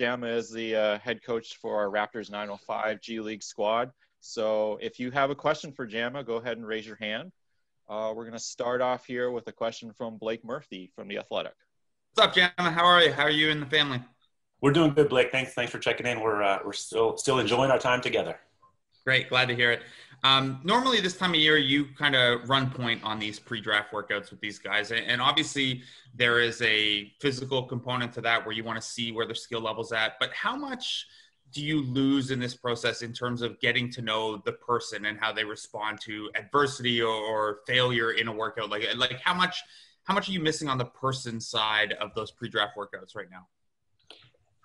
Jama is the uh, head coach for our Raptors 905 G League squad. So if you have a question for Jama, go ahead and raise your hand. Uh, we're going to start off here with a question from Blake Murphy from The Athletic. What's up, Jama? How are you? How are you and the family? We're doing good, Blake. Thanks, thanks for checking in. We're uh, we're still still enjoying our time together. Great, glad to hear it. Um, normally, this time of year, you kind of run point on these pre-draft workouts with these guys, and obviously there is a physical component to that where you want to see where their skill levels at. But how much do you lose in this process in terms of getting to know the person and how they respond to adversity or, or failure in a workout? Like, like how much how much are you missing on the person side of those pre-draft workouts right now?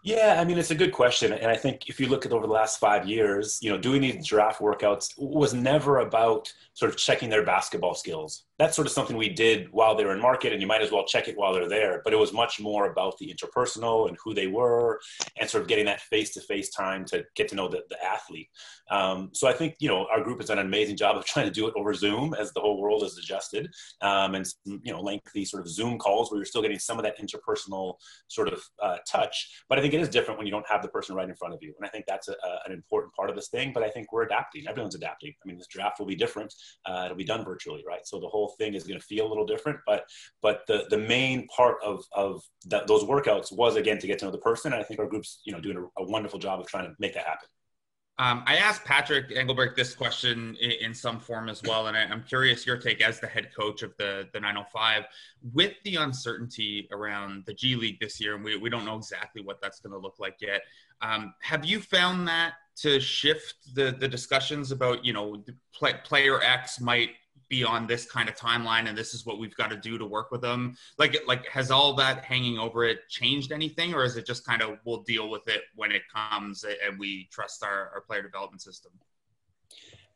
Yeah, I mean, it's a good question. And I think if you look at over the last five years, you know, doing these draft workouts was never about sort of checking their basketball skills. That's sort of something we did while they were in market, and you might as well check it while they're there. But it was much more about the interpersonal and who they were, and sort of getting that face-to-face time to get to know the, the athlete. Um, so I think you know our group has done an amazing job of trying to do it over Zoom as the whole world has adjusted, um, and you know lengthy sort of Zoom calls where you're still getting some of that interpersonal sort of uh, touch. But I think it is different when you don't have the person right in front of you, and I think that's a, a, an important part of this thing. But I think we're adapting. Everyone's adapting. I mean, this draft will be different uh, it'll be done virtually, right? So the whole thing is going to feel a little different, but but the the main part of of that, those workouts was again to get to know the person, and I think our group's you know doing a, a wonderful job of trying to make that happen. Um, I asked Patrick Engelbrecht this question in, in some form as well, and I, am curious your take as the head coach of the the 905 with the uncertainty around the G League this year, and we, we don't know exactly what that's going to look like yet. Um, have you found that to shift the the discussions about you know play, player X might be on this kind of timeline and this is what we've got to do to work with them like like has all that hanging over it changed anything or is it just kind of we'll deal with it when it comes and we trust our, our player development system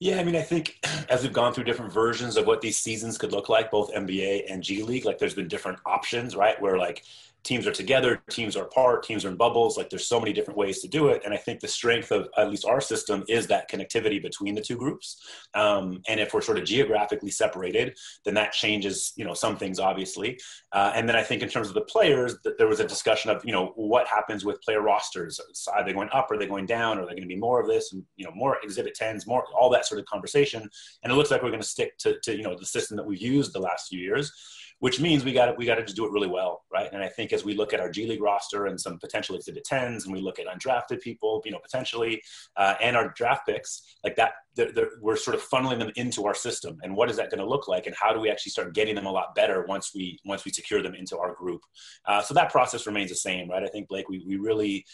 yeah, I mean, I think as we've gone through different versions of what these seasons could look like, both NBA and G League, like there's been different options, right? Where like teams are together, teams are apart, teams are in bubbles. Like there's so many different ways to do it. And I think the strength of at least our system is that connectivity between the two groups. Um, and if we're sort of geographically separated, then that changes, you know, some things obviously. Uh, and then I think in terms of the players, there was a discussion of, you know, what happens with player rosters? Are they going up? Are they going down? Are they going to be more of this? And, you know, more exhibit 10s, more, all that sort of conversation. And it looks like we're going to stick to, to, you know, the system that we've used the last few years which means we got we got to just do it really well, right? And I think as we look at our G League roster and some potential exhibit tens, and we look at undrafted people, you know, potentially, uh, and our draft picks, like that, they're, they're, we're sort of funneling them into our system. And what is that going to look like? And how do we actually start getting them a lot better once we once we secure them into our group? Uh, so that process remains the same, right? I think Blake, we we really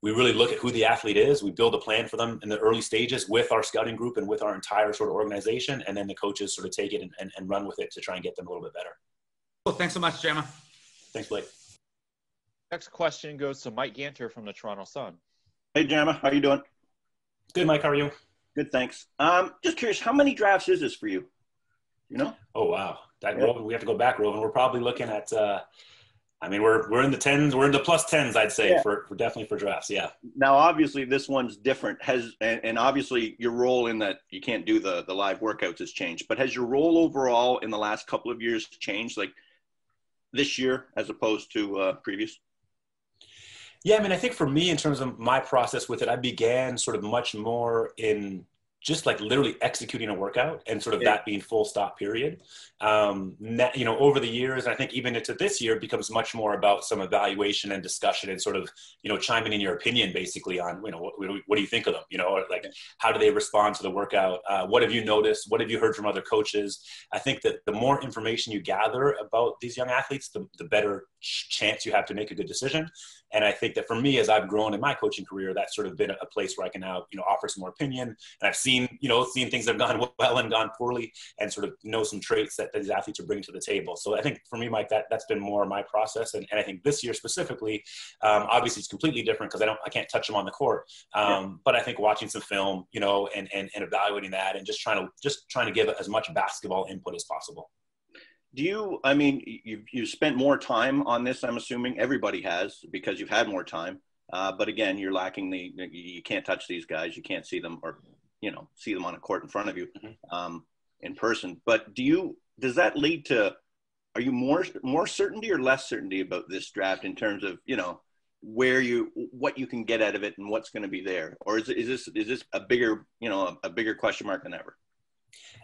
we really look at who the athlete is. We build a plan for them in the early stages with our scouting group and with our entire sort of organization. And then the coaches sort of take it and, and, and run with it to try and get them a little bit better. Well, thanks so much, Jama. Thanks, Blake. Next question goes to Mike Ganter from the Toronto Sun. Hey, Jama, how you doing? Good, Mike. How are you? Good, thanks. Um, just curious, how many drafts is this for you? You know? Oh wow, that, yeah. we have to go back, Rovan. We're probably looking at. Uh, I mean, we're we're in the tens. We're in the plus tens, I'd say, yeah. for, for definitely for drafts. Yeah. Now, obviously, this one's different. Has and, and, obviously your role in that you can't do the the live workouts has changed. But has your role overall in the last couple of years changed? Like, this year as opposed to uh, previous? Yeah, I mean, I think for me, in terms of my process with it, I began sort of much more in just like literally executing a workout and sort of yeah. that being full stop period. Um, you know over the years i think even into this year becomes much more about some evaluation and discussion and sort of you know chiming in your opinion basically on you know what, what do you think of them? You know like how do they respond to the workout? Uh, what have you noticed? What have you heard from other coaches? I think that the more information you gather about these young athletes the, the better chance you have to make a good decision and I think that for me, as I've grown in my coaching career, that's sort of been a place where I can now, you know, offer some more opinion. And I've seen, you know, seen things that have gone well and gone poorly, and sort of know some traits that these athletes are bringing to the table. So I think for me, Mike, that that's been more my process. And, and I think this year specifically, um, obviously it's completely different because I don't, I can't touch them on the court. Um, yeah. But I think watching some film, you know, and, and and evaluating that, and just trying to just trying to give as much basketball input as possible do you i mean you've, you've spent more time on this i'm assuming. Everybody has because you've had more time. Uh, but again you're lacking the you can't touch these guys. You can't see them or you know see them on a court in front of you mm-hmm. um, in person. But do you does that lead to are you more more certainty or less certainty about this draft in terms of you know where you what you can get out of it and what's going to be there, or is, is this is this a bigger you know a, a bigger question mark than ever?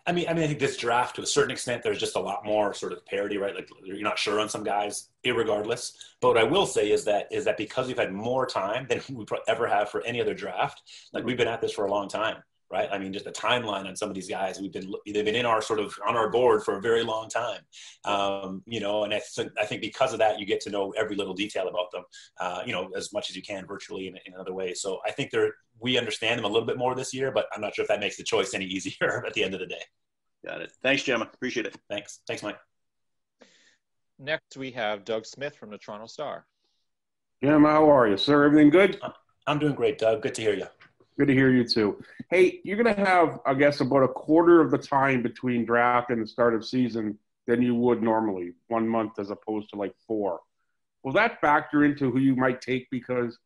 I mean, I mean, I think this draft, to a certain extent, there's just a lot more sort of parity, right? Like you're not sure on some guys, irregardless. But what I will say is that is that because we've had more time than we ever have for any other draft, like we've been at this for a long time right? I mean, just the timeline on some of these guys, we've been they've been in our sort of on our board for a very long time, um, you know. And I, th- I think because of that, you get to know every little detail about them, uh, you know, as much as you can virtually in, in other ways. So I think they're we understand them a little bit more this year, but I'm not sure if that makes the choice any easier at the end of the day. Got it. Thanks, Jama. Appreciate it. Thanks. Thanks, Mike. Next, we have Doug Smith from the Toronto Star. Jama, how are you, sir? Everything good? I'm doing great, Doug. Good to hear you. Good to hear you too. Hey, you're going to have, I guess, about a quarter of the time between draft and the start of season than you would normally, one month as opposed to like four. Will that factor into who you might take because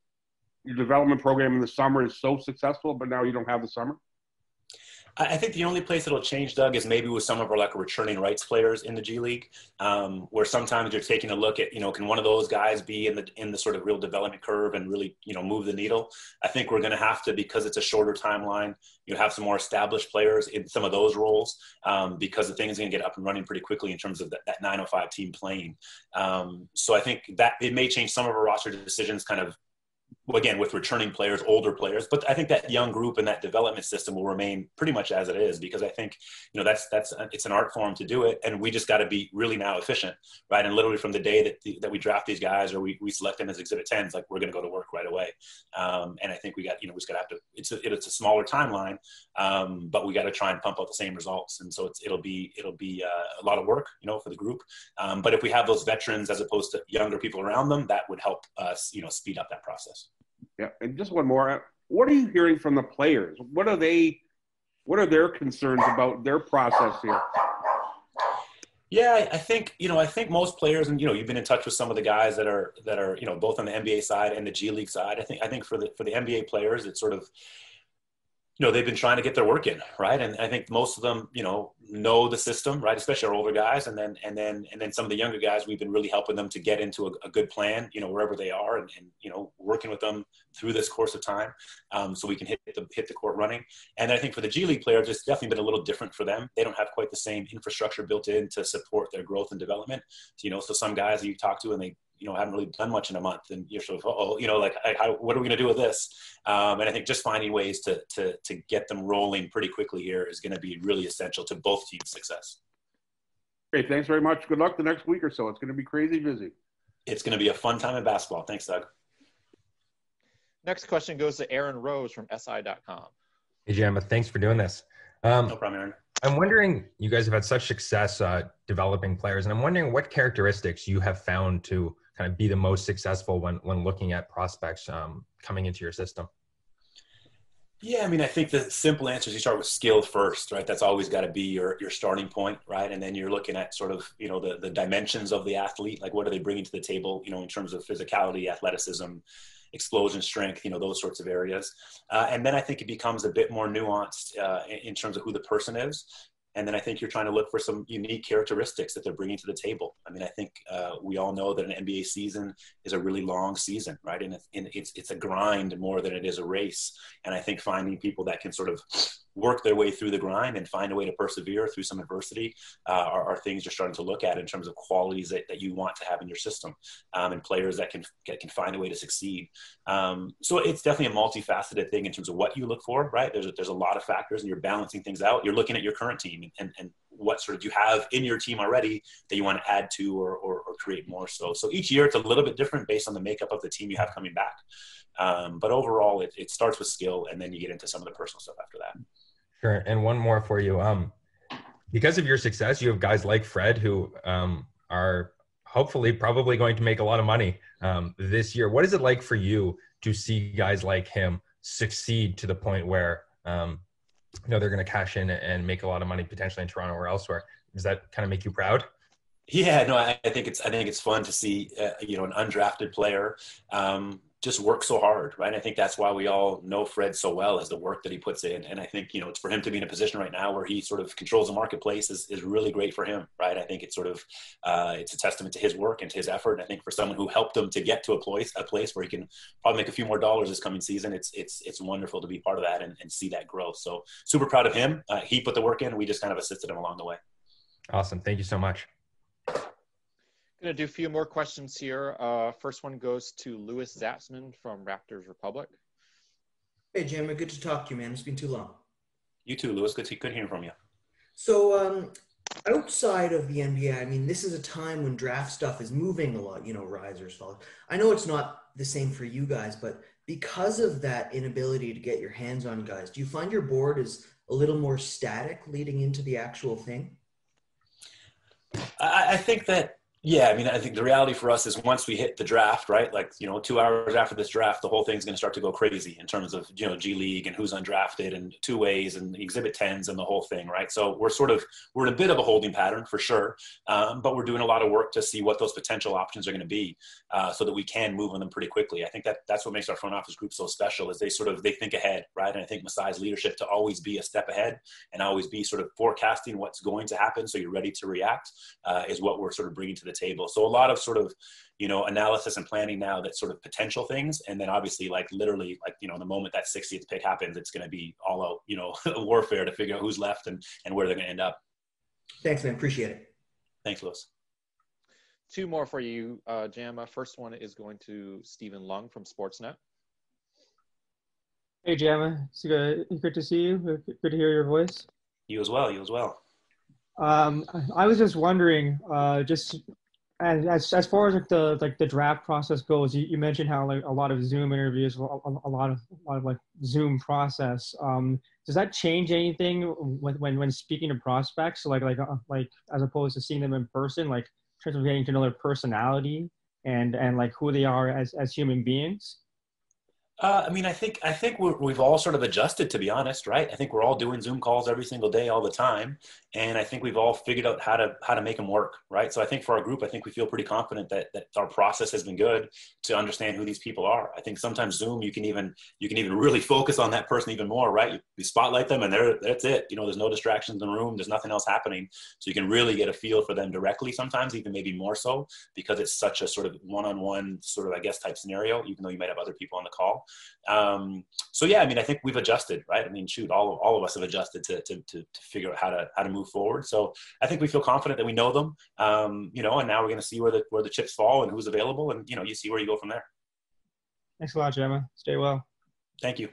your development program in the summer is so successful, but now you don't have the summer? I think the only place it'll change, Doug, is maybe with some of our like returning rights players in the G League, um, where sometimes you're taking a look at, you know, can one of those guys be in the in the sort of real development curve and really, you know, move the needle? I think we're going to have to because it's a shorter timeline. You have some more established players in some of those roles um, because the thing is going to get up and running pretty quickly in terms of that, that 905 team playing. Um, so I think that it may change some of our roster decisions, kind of again with returning players older players but i think that young group and that development system will remain pretty much as it is because i think you know that's that's it's an art form to do it. And we just got to be really now efficient right? And literally from the day that the, that we draft these guys or we, we select them as exhibit 10s like we're going to go to work right away. Um, and i think we got you know we just got to have to it's a, it's a smaller timeline um, but we got to try and pump out the same results. And so it's, it'll be it'll be uh, a lot of work you know for the group. Um, but if we have those veterans as opposed to younger people around them that would help us you know speed up that process yeah, and just one more. What are you hearing from the players? What are they? What are their concerns about their process here? Yeah, I think you know. I think most players, and you know, you've been in touch with some of the guys that are that are you know both on the NBA side and the G League side. I think I think for the for the NBA players, it's sort of you know they've been trying to get their work in right? And i think most of them you know know the system right? Especially our older guys. And then and then and then some of the younger guys we've been really helping them to get into a, a good plan you know wherever they are and, and, you know working with them through this course of time um, so we can hit the hit the court running. And i think for the g league players it's definitely been a little different for them. They don't have quite the same infrastructure built in to support their growth and development. You know so some guys that you talk to and they you know haven't really done much in a month and you're sort of oh you know like how, what are we going to do with this? Um, and i think just finding ways to, to to get them rolling pretty quickly here is going to be really essential to both teams success. Great thanks very much. Good luck the next week or so. It's going to be crazy busy. It's going to be a fun time in basketball. Thanks doug. Next question goes to aaron rose from si.com hey Jama thanks for doing this. Um, no problem aaron. I'm wondering, you guys have had such success uh, developing players, and I'm wondering what characteristics you have found to kind of be the most successful when when looking at prospects um, coming into your system? Yeah, I mean, I think the simple answer is you start with skill first, right? That's always got to be your your starting point, right? And then you're looking at sort of you know the the dimensions of the athlete, like what are they bringing to the table, you know, in terms of physicality, athleticism, explosion strength, you know, those sorts of areas. Uh, and then I think it becomes a bit more nuanced uh, in, in terms of who the person is. And then I think you're trying to look for some unique characteristics that they're bringing to the table. I mean, I think uh, we all know that an NBA season is a really long season, right? And it's, it's, it's a grind more than it is a race. And I think finding people that can sort of work their way through the grind and find a way to persevere through some adversity uh, are, are, things you're starting to look at in terms of qualities that, that you want to have in your system um, and players that can can find a way to succeed. Um, so it's definitely a multifaceted thing in terms of what you look for, right? There's a, there's a lot of factors and you're balancing things out. You're looking at your current team and, and what sort of you have in your team already that you want to add to or, or, or create more. So, so each year it's a little bit different based on the makeup of the team you have coming back. Um, but overall, it, it starts with skill, and then you get into some of the personal stuff after that. Sure. And one more for you. Um, because of your success, you have guys like Fred who um, are hopefully probably going to make a lot of money um, this year. What is it like for you to see guys like him succeed to the point where um, you know they're going to cash in and make a lot of money potentially in Toronto or elsewhere? Does that kind of make you proud? Yeah, no, I, I think it's I think it's fun to see uh, you know an undrafted player um, just works so hard, right? I think that's why we all know Fred so well as the work that he puts in. And I think, you know, it's for him to be in a position right now where he sort of controls the marketplace is, is really great for him, right? I think it's sort of, uh, it's a testament to his work and to his effort. And I think for someone who helped him to get to a place, a place where he can probably make a few more dollars this coming season, it's, it's, it's wonderful to be part of that and, and see that growth. So super proud of him. Uh, he put the work in. We just kind of assisted him along the way. Awesome. Thank you so much. Going to do a few more questions here. Uh, first one goes to Louis Zatzman from Raptors Republic. Hey, Jim, good to talk to you, man. It's been too long. You too, Lewis. Good to good hearing from you. So, um, outside of the NBA, I mean, this is a time when draft stuff is moving a lot. You know, risers, fall. I know it's not the same for you guys, but because of that inability to get your hands on guys, do you find your board is a little more static leading into the actual thing? I, I think that yeah, I mean, I think the reality for us is once we hit the draft, right? Like, you know, two hours after this draft, the whole thing's going to start to go crazy in terms of, you know, G League and who's undrafted and two ways and exhibit 10s and the whole thing, right? So we're sort of, we're in a bit of a holding pattern for sure. Um, but we're doing a lot of work to see what those potential options are going to be uh, so that we can move on them pretty quickly. I think that that's what makes our front office group so special is they sort of, they think ahead, right? And I think Masai's leadership to always be a step ahead and always be sort of forecasting what's going to happen so you're ready to react uh, is what we're sort of bringing to the table. So a lot of sort of you know analysis and planning now that sort of potential things. And then obviously like literally like you know the moment that 60th pick happens it's going to be all out you know warfare to figure out who's left and and where they're going to end up. Thanks man. Appreciate it. Thanks Louis. two more for you uh Jama first one is going to Steven Loung from sportsnet. Hey Jama it's good, good to see you. Good to hear your voice. You as well you as well um, I was just wondering, uh, just as as far as like the like the draft process goes, you, you mentioned how like a lot of Zoom interviews, a, a lot of a lot of like Zoom process. Um, does that change anything when when when speaking to prospects? Like like uh, like as opposed to seeing them in person, like in terms of getting to know their personality and and like who they are as as human beings. Uh, I mean, I think I think we have all sort of adjusted, to be honest, right? I think we're all doing Zoom calls every single day, all the time, and I think we've all figured out how to how to make them work, right? So I think for our group, I think we feel pretty confident that that our process has been good to understand who these people are. I think sometimes Zoom, you can even you can even really focus on that person even more, right? You, you spotlight them, and that's it. You know, there's no distractions in the room, there's nothing else happening, so you can really get a feel for them directly. Sometimes even maybe more so because it's such a sort of one-on-one sort of I guess type scenario, even though you might have other people on the call. Um, so yeah, I mean, I think we've adjusted, right? I mean, shoot, all of, all of us have adjusted to, to, to, to figure out how to, how to move forward. So I think we feel confident that we know them, um, you know, and now we're going to see where the, where the chips fall and who's available. And, you know, you see where you go from there. Thanks a lot, Jama. Stay well. Thank you.